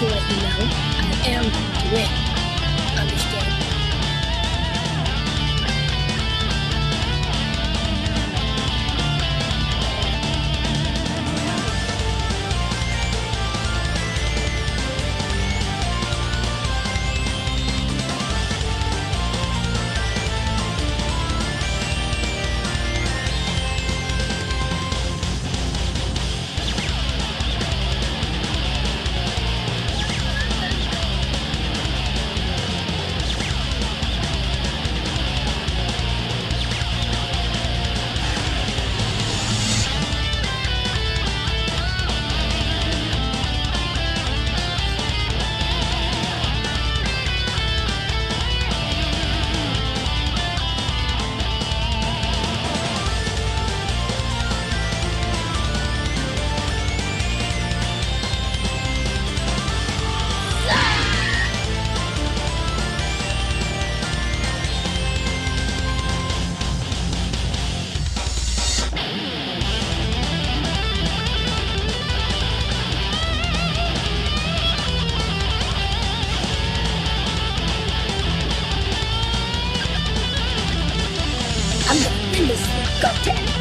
to let you know I am going to. I'm gonna win this thing. Go, Ted.